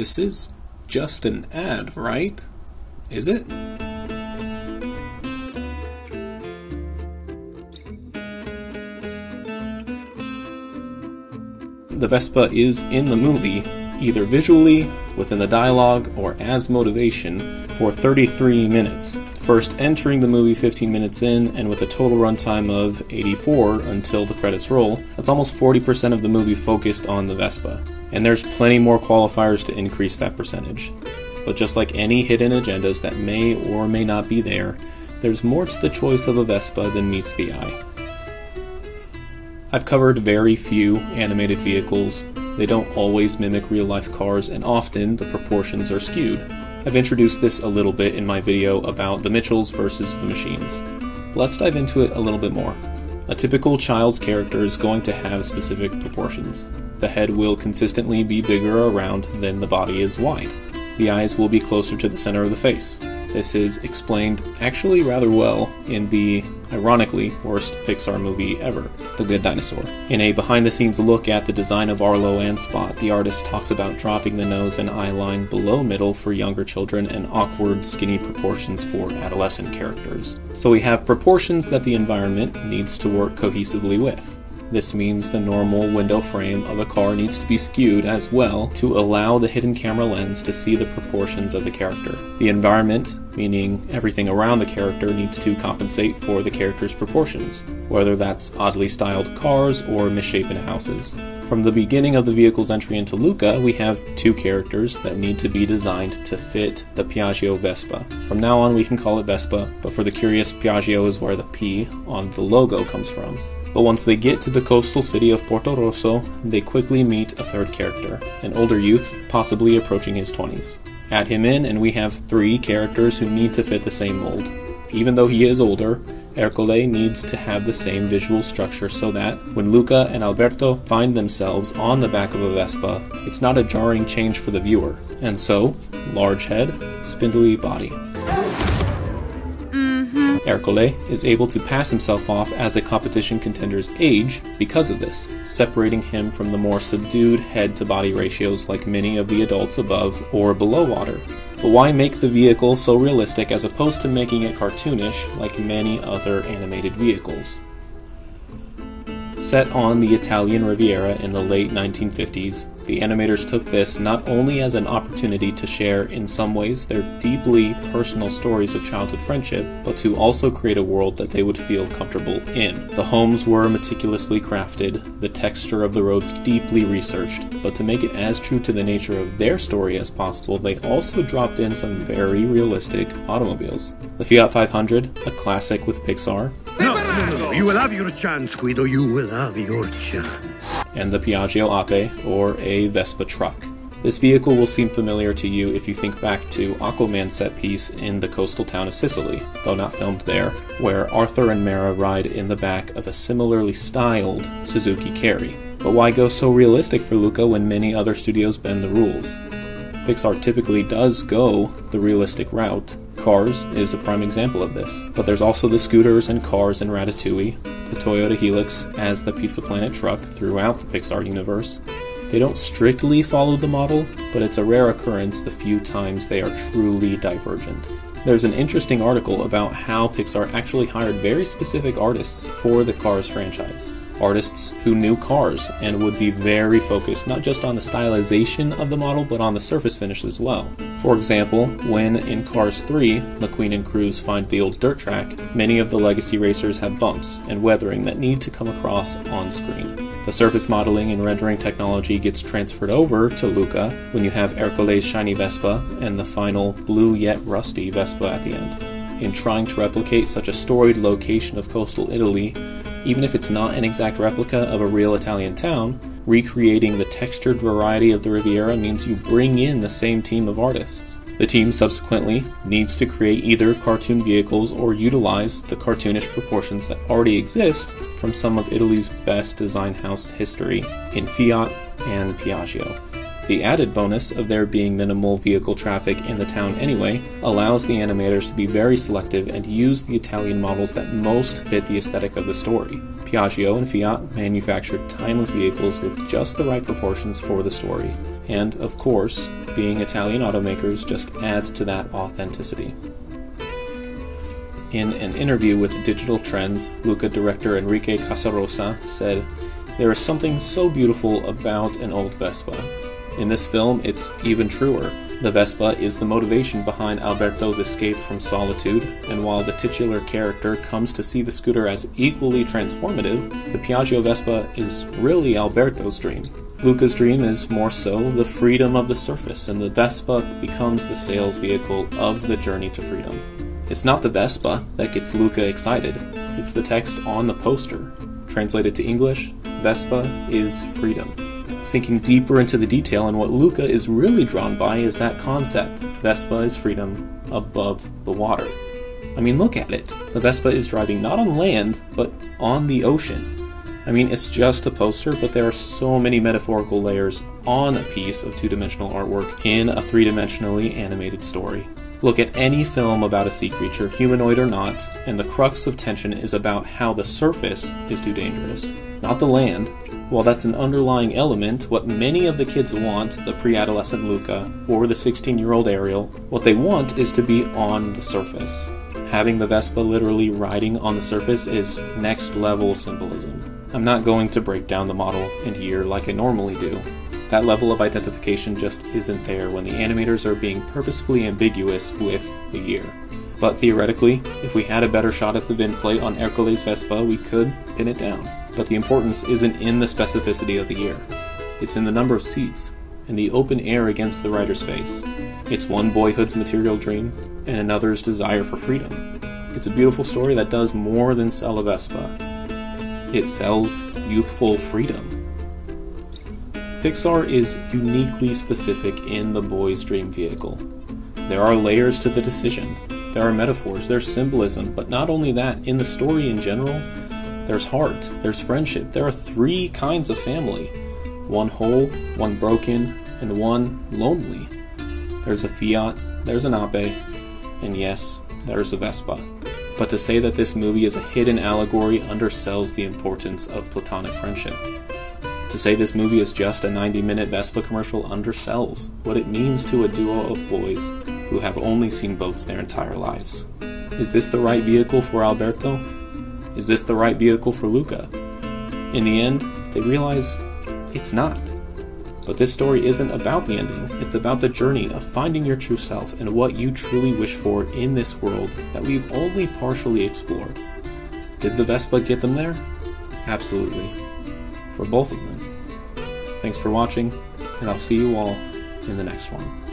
This is just an ad, right? Is it? The Vespa is in the movie, either visually, within the dialogue, or as motivation, for 33 minutes, first entering the movie 15 minutes in, and with a total runtime of 84 until the credits roll, that's almost 40% of the movie focused on the Vespa. And there's plenty more qualifiers to increase that percentage. But just like any hidden agendas that may or may not be there, there's more to the choice of a Vespa than meets the eye. I've covered very few animated vehicles. They don't always mimic real life cars, and often the proportions are skewed. I've introduced this a little bit in my video about the Mitchells versus the machines. Let's dive into it a little bit more. A typical child's character is going to have specific proportions. The head will consistently be bigger around than the body is wide. The eyes will be closer to the center of the face. This is explained actually rather well in the ironically worst Pixar movie ever, The Good Dinosaur. In a behind the scenes look at the design of Arlo and Spot, the artist talks about dropping the nose and eye line below middle for younger children and awkward, skinny proportions for adolescent characters. So we have proportions that the environment needs to work cohesively with. This means the normal window frame of a car needs to be skewed as well to allow the hidden camera lens to see the proportions of the character. The environment, meaning everything around the character, needs to compensate for the character's proportions, whether that's oddly styled cars or misshapen houses. From the beginning of the vehicle's entry into Luca, we have two characters that need to be designed to fit the Piaggio Vespa. From now on, we can call it Vespa, but for the curious, Piaggio is where the P on the logo comes from. But once they get to the coastal city of Portorosso, they quickly meet a third character, an older youth, possibly approaching his 20s. Add him in, and we have three characters who need to fit the same mold. Even though he is older, Ercole needs to have the same visual structure so that when Luca and Alberto find themselves on the back of a Vespa, it's not a jarring change for the viewer. And so, large head, spindly body. Ercole is able to pass himself off as a competition contender's age because of this, separating him from the more subdued head to body ratios like many of the adults above or below water. But why make the vehicle so realistic as opposed to making it cartoonish like many other animated vehicles? Set on the Italian Riviera in the late 1950s, the animators took this not only as an opportunity to share, in some ways, their deeply personal stories of childhood friendship, but to also create a world that they would feel comfortable in. The homes were meticulously crafted, the texture of the roads deeply researched, but to make it as true to the nature of their story as possible, they also dropped in some very realistic automobiles. The Fiat 500, a classic with Pixar, You will have your chance, Guido. You will have your chance. and the Piaggio Ape, or a Vespa truck. This vehicle will seem familiar to you if you think back to Aquaman's set piece in the coastal town of Sicily, though not filmed there, where Arthur and Mera ride in the back of a similarly styled Suzuki Carry. But why go so realistic for Luca when many other studios bend the rules? Pixar typically does go the realistic route. Cars is a prime example of this. But there's also the scooters and cars in Ratatouille, the Toyota Hilux as the Pizza Planet truck throughout the Pixar universe. They don't strictly follow the model, but it's a rare occurrence the few times they are truly divergent. There's an interesting article about how Pixar actually hired very specific artists for the Cars franchise. Artists who knew cars and would be very focused not just on the stylization of the model but on the surface finish as well. For example, when in Cars 3, McQueen and Cruz find the old dirt track, many of the legacy racers have bumps and weathering that need to come across on screen. The surface modeling and rendering technology gets transferred over to Luca when you have Ercole's shiny Vespa and the final blue yet rusty Vespa at the end. In trying to replicate such a storied location of coastal Italy, even if it's not an exact replica of a real Italian town, recreating the textured variety of the Riviera means you bring in the same team of artists. The team subsequently needs to create either cartoon vehicles or utilize the cartoonish proportions that already exist from some of Italy's best design house history in Fiat and Piaggio. The added bonus of there being minimal vehicle traffic in the town anyway allows the animators to be very selective and use the Italian models that most fit the aesthetic of the story. Piaggio and Fiat manufactured timeless vehicles with just the right proportions for the story. And, of course, being Italian automakers just adds to that authenticity. In an interview with Digital Trends, Luca director Enrico Casarosa said, There is something so beautiful about an old Vespa. In this film, it's even truer. The Vespa is the motivation behind Alberto's escape from solitude, and while the titular character comes to see the scooter as equally transformative, the Piaggio Vespa is really Alberto's dream. Luca's dream is more so the freedom of the surface, and the Vespa becomes the sales vehicle of the journey to freedom. It's not the Vespa that gets Luca excited, it's the text on the poster. Translated to English, Vespa is freedom. Sinking deeper into the detail, and what Luca is really drawn by is that concept Vespa is freedom above the water. I mean, look at it. The Vespa is driving not on land, but on the ocean. I mean, it's just a poster, but there are so many metaphorical layers on a piece of two dimensional artwork in a three dimensionally animated story. Look at any film about a sea creature, humanoid or not, and the crux of tension is about how the surface is too dangerous, not the land. While that's an underlying element, what many of the kids want, the pre adolescent Luca or the 16 year old Ariel, what they want is to be on the surface. Having the Vespa literally riding on the surface is next level symbolism. I'm not going to break down the model in here like I normally do, that level of identification just isn't there when the animators are being purposefully ambiguous with the year. But theoretically, if we had a better shot at the VIN plate on Ercole's Vespa, we could pin it down. But the importance isn't in the specificity of the year. It's in the number of seats, and the open air against the rider's face. It's one boyhood's material dream, and another's desire for freedom. It's a beautiful story that does more than sell a Vespa. It sells youthful freedom. Pixar is uniquely specific in the boy's dream vehicle. There are layers to the decision, there are metaphors, there's symbolism, but not only that, in the story in general, there's heart, there's friendship. There are three kinds of family one whole, one broken, and one lonely. There's a Fiat, there's an Ape, and yes, there's a Vespa. But to say that this movie is a hidden allegory undersells the importance of platonic friendship. To say this movie is just a 90 minute Vespa commercial undersells what it means to a duo of boys who have only seen boats their entire lives. Is this the right vehicle for Alberto? Is this the right vehicle for Luca? In the end, they realize it's not. But this story isn't about the ending, it's about the journey of finding your true self and what you truly wish for in this world that we've only partially explored. Did the Vespa get them there? Absolutely. For both of them. Thanks for watching, and I'll see you all in the next one.